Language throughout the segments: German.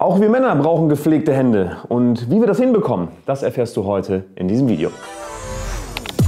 Auch wir Männer brauchen gepflegte Hände. Und wie wir das hinbekommen, das erfährst du heute in diesem Video.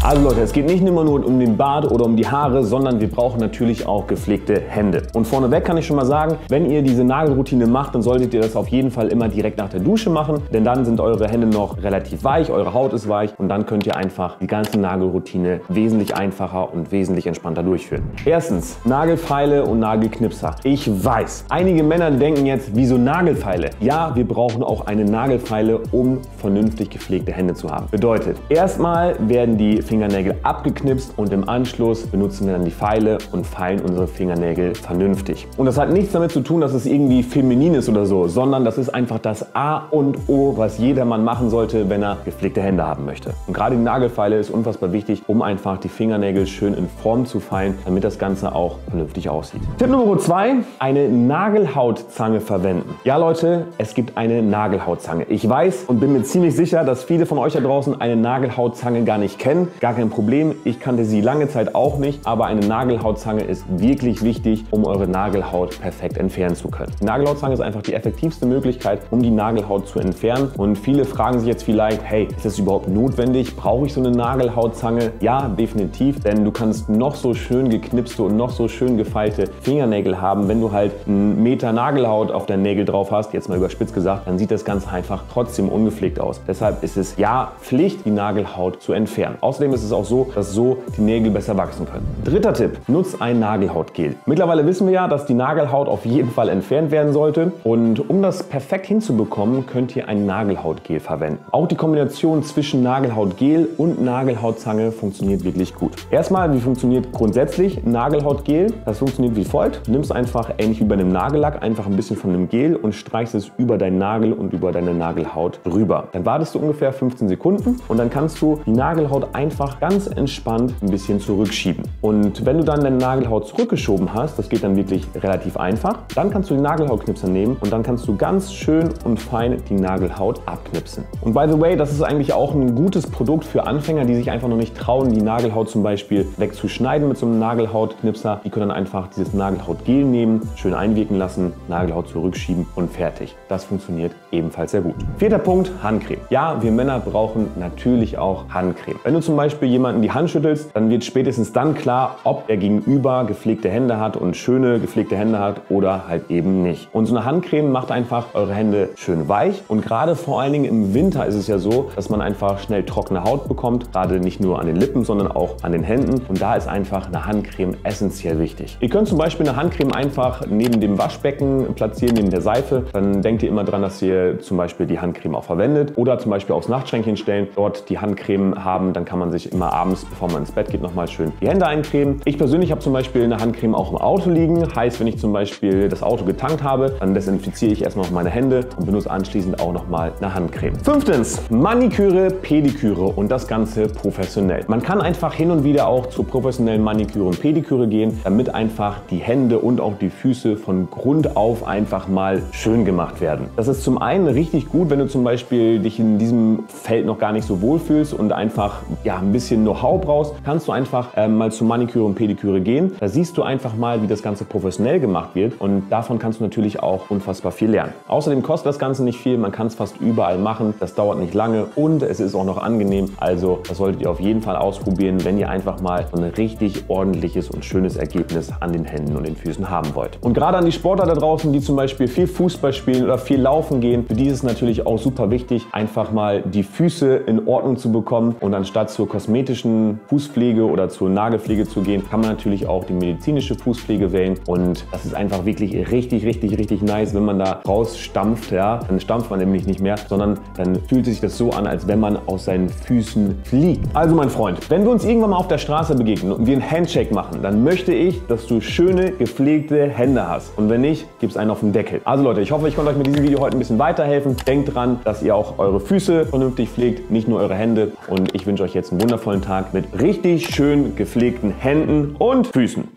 Also Leute, es geht nicht immer nur um den Bart oder um die Haare, sondern wir brauchen natürlich auch gepflegte Hände. Und vorneweg kann ich schon mal sagen, wenn ihr diese Nagelroutine macht, dann solltet ihr das auf jeden Fall immer direkt nach der Dusche machen, denn dann sind eure Hände noch relativ weich, eure Haut ist weich und dann könnt ihr einfach die ganze Nagelroutine wesentlich einfacher und wesentlich entspannter durchführen. Erstens, Nagelfeile und Nagelknipser. Ich weiß, einige Männer denken jetzt, wieso Nagelfeile? Ja, wir brauchen auch eine Nagelfeile, um vernünftig gepflegte Hände zu haben. Bedeutet, erstmal werden die Fingernägel abgeknipst und im Anschluss benutzen wir dann die Pfeile und feilen unsere Fingernägel vernünftig. Und das hat nichts damit zu tun, dass es irgendwie feminin ist oder so, sondern das ist einfach das A und O, was jeder Mann machen sollte, wenn er gepflegte Hände haben möchte. Und gerade die Nagelfeile ist unfassbar wichtig, um einfach die Fingernägel schön in Form zu feilen, damit das Ganze auch vernünftig aussieht. Tipp Nummer zwei: eine Nagelhautzange verwenden. Ja Leute, es gibt eine Nagelhautzange. Ich weiß und bin mir ziemlich sicher, dass viele von euch da draußen eine Nagelhautzange gar nicht kennen. Gar kein Problem, ich kannte sie lange Zeit auch nicht, aber eine Nagelhautzange ist wirklich wichtig, um eure Nagelhaut perfekt entfernen zu können. Die Nagelhautzange ist einfach die effektivste Möglichkeit, um die Nagelhaut zu entfernen. Und viele fragen sich jetzt vielleicht, hey, ist das überhaupt notwendig? Brauche ich so eine Nagelhautzange? Ja, definitiv, denn du kannst noch so schön geknipste und noch so schön gefeilte Fingernägel haben. Wenn du halt einen Meter Nagelhaut auf deinen Nägel drauf hast, jetzt mal überspitzt gesagt, dann sieht das ganz einfach trotzdem ungepflegt aus. Deshalb ist es ja Pflicht, die Nagelhaut zu entfernen. Außerdem Außerdem ist es auch so, dass so die Nägel besser wachsen können. Dritter Tipp, nutz ein Nagelhautgel. Mittlerweile wissen wir ja, dass die Nagelhaut auf jeden Fall entfernt werden sollte und um das perfekt hinzubekommen, könnt ihr ein Nagelhautgel verwenden. Auch die Kombination zwischen Nagelhautgel und Nagelhautzange funktioniert wirklich gut. Erstmal, wie funktioniert grundsätzlich Nagelhautgel? Das funktioniert wie folgt. Du nimmst einfach ähnlich wie bei einem Nagellack einfach ein bisschen von dem Gel und streichst es über deinen Nagel und über deine Nagelhaut drüber. Dann wartest du ungefähr 15 Sekunden und dann kannst du die Nagelhaut einfach einfach ganz entspannt ein bisschen zurückschieben. Und wenn du dann deine Nagelhaut zurückgeschoben hast, das geht dann wirklich relativ einfach, dann kannst du den Nagelhautknipser nehmen und dann kannst du ganz schön und fein die Nagelhaut abknipsen. Und by the way, das ist eigentlich auch ein gutes Produkt für Anfänger, die sich einfach noch nicht trauen, die Nagelhaut zum Beispiel wegzuschneiden mit so einem Nagelhautknipser. Die können dann einfach dieses Nagelhautgel nehmen, schön einwirken lassen, Nagelhaut zurückschieben und fertig. Das funktioniert ebenfalls sehr gut. Vierter Punkt, Handcreme. Ja, wir Männer brauchen natürlich auch Handcreme. Wenn du zum Beispiel Beispiel jemanden die Hand schüttelst, dann wird spätestens dann klar, ob er gegenüber gepflegte Hände hat und schöne gepflegte Hände hat oder halt eben nicht. Und so eine Handcreme macht einfach eure Hände schön weich. Und gerade vor allen Dingen im Winter ist es ja so, dass man einfach schnell trockene Haut bekommt, gerade nicht nur an den Lippen, sondern auch an den Händen. Und da ist einfach eine Handcreme essentiell wichtig. Ihr könnt zum Beispiel eine Handcreme einfach neben dem Waschbecken platzieren, neben der Seife, dann denkt ihr immer dran, dass ihr zum Beispiel die Handcreme auch verwendet oder zum Beispiel aufs Nachtschränkchen stellen, dort die Handcreme haben, dann kann man sich sich immer abends, bevor man ins Bett geht, nochmal schön die Hände eincremen. Ich persönlich habe zum Beispiel eine Handcreme auch im Auto liegen. Heißt, wenn ich zum Beispiel das Auto getankt habe, dann desinfiziere ich erstmal meine Hände und benutze anschließend auch nochmal eine Handcreme. Fünftens, Maniküre, Pediküre und das Ganze professionell. Man kann einfach hin und wieder auch zur professionellen Maniküre und Pediküre gehen, damit einfach die Hände und auch die Füße von Grund auf einfach mal schön gemacht werden. Das ist zum einen richtig gut, wenn du zum Beispiel dich in diesem Feld noch gar nicht so wohl fühlst und einfach ja, ein bisschen Know-how brauchst, kannst du einfach ähm, mal zu Maniküre und Pediküre gehen. Da siehst du einfach mal, wie das Ganze professionell gemacht wird und davon kannst du natürlich auch unfassbar viel lernen. Außerdem kostet das Ganze nicht viel, man kann es fast überall machen, das dauert nicht lange und es ist auch noch angenehm. Also das solltet ihr auf jeden Fall ausprobieren, wenn ihr einfach mal ein richtig ordentliches und schönes Ergebnis an den Händen und den Füßen haben wollt. Und gerade an die Sportler da draußen, die zum Beispiel viel Fußball spielen oder viel laufen gehen, für die ist es natürlich auch super wichtig, einfach mal die Füße in Ordnung zu bekommen und anstatt zur kosmetischen Fußpflege oder zur Nagelpflege zu gehen, kann man natürlich auch die medizinische Fußpflege wählen. Und das ist einfach wirklich richtig, richtig, richtig nice, wenn man da rausstampft. Ja? Dann stampft man nämlich nicht mehr, sondern dann fühlt sich das so an, als wenn man aus seinen Füßen fliegt. Also mein Freund, wenn wir uns irgendwann mal auf der Straße begegnen und wir einen Handshake machen, dann möchte ich, dass du schöne, gepflegte Hände hast. Und wenn nicht, gibt es einen auf den Deckel. Also Leute, ich hoffe, ich konnte euch mit diesem Video heute ein bisschen weiterhelfen. Denkt dran, dass ihr auch eure Füße vernünftig pflegt, nicht nur eure Hände. Und ich wünsche euch jetzt einen wundervollen Tag mit richtig schön gepflegten Händen und Füßen.